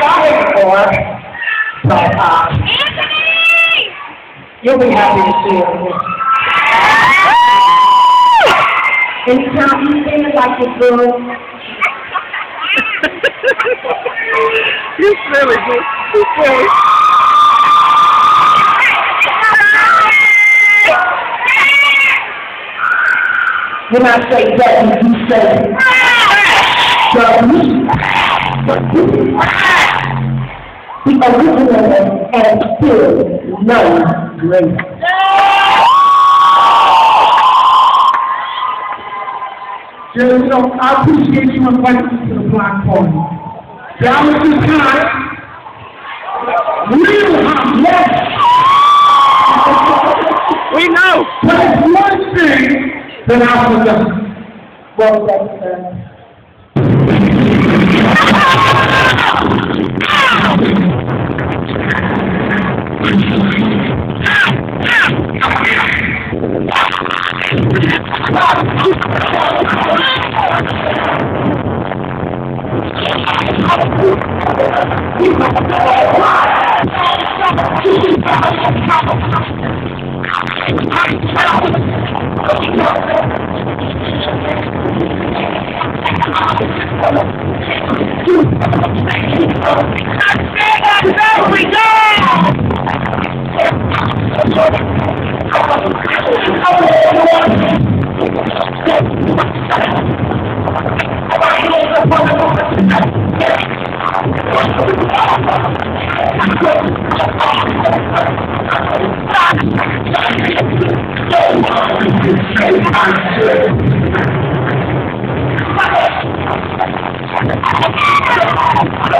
saw him before, but uh, Anthony! you'll be happy to see him. Anytime you see him like this girl, He's silly, dude. He's silly. when I say that, you say W. The original and still no grace. Jerry, so I appreciate you inviting me to the block party. That was the time. Real hot, yes. We know. But it's one thing that I forgot. Well, that's, Thank you. I'm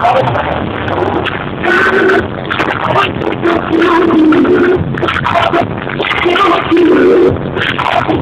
I'm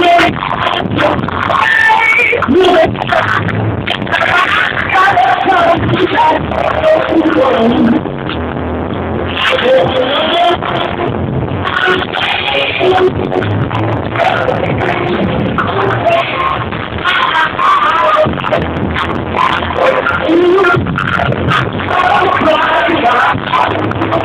Hey!